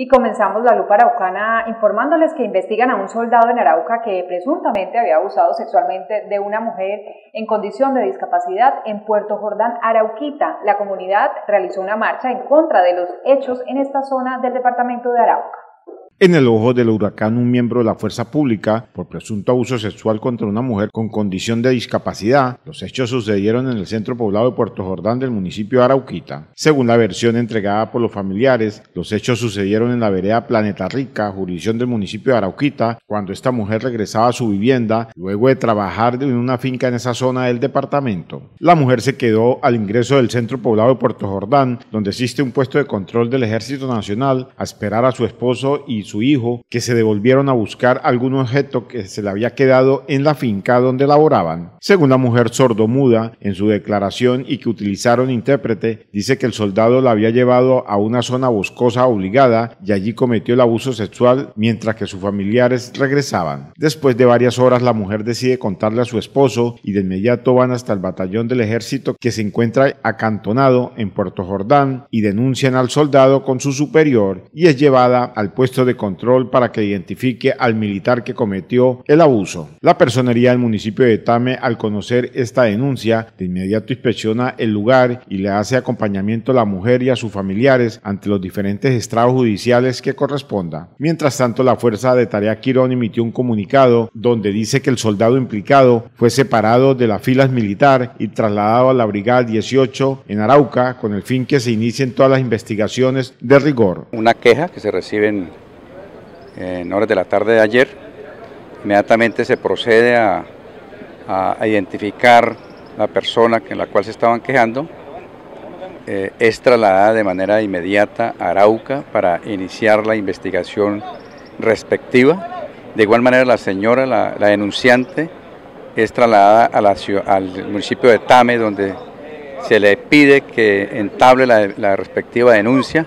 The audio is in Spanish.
Y comenzamos la lupa araucana informándoles que investigan a un soldado en Arauca que presuntamente había abusado sexualmente de una mujer en condición de discapacidad en Puerto Jordán, Arauquita. La comunidad realizó una marcha en contra de los hechos en esta zona del departamento de Arauca. En el ojo del huracán, un miembro de la fuerza pública, por presunto abuso sexual contra una mujer con condición de discapacidad, los hechos sucedieron en el centro poblado de Puerto Jordán del municipio de Arauquita. Según la versión entregada por los familiares, los hechos sucedieron en la vereda Planeta Rica, jurisdicción del municipio de Arauquita, cuando esta mujer regresaba a su vivienda luego de trabajar en una finca en esa zona del departamento. La mujer se quedó al ingreso del centro poblado de Puerto Jordán, donde existe un puesto de control del Ejército Nacional, a esperar a su esposo y su hijo que se devolvieron a buscar algún objeto que se le había quedado en la finca donde laboraban. Según la mujer sordomuda, en su declaración y que utilizaron intérprete, dice que el soldado la había llevado a una zona boscosa obligada y allí cometió el abuso sexual mientras que sus familiares regresaban. Después de varias horas la mujer decide contarle a su esposo y de inmediato van hasta el batallón del ejército que se encuentra acantonado en Puerto Jordán y denuncian al soldado con su superior y es llevada al puesto de control para que identifique al militar que cometió el abuso. La personería del municipio de Tame, al conocer esta denuncia, de inmediato inspecciona el lugar y le hace acompañamiento a la mujer y a sus familiares ante los diferentes estrados judiciales que corresponda. Mientras tanto, la Fuerza de Tarea Quirón emitió un comunicado donde dice que el soldado implicado fue separado de las filas militar y trasladado a la Brigada 18 en Arauca con el fin que se inicien todas las investigaciones de rigor. Una queja que se recibe en horas de la tarde de ayer. Inmediatamente se procede a, identificar la persona en la cual se estaban quejando. Eh, es trasladada de manera inmediata a Arauca para iniciar la investigación respectiva. De igual manera la señora, la, denunciante, es trasladada a la, al municipio de Tame donde se le pide que entable la respectiva denuncia.